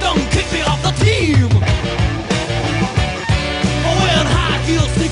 Don't kick me off the team. Oh, I Wearing high heels.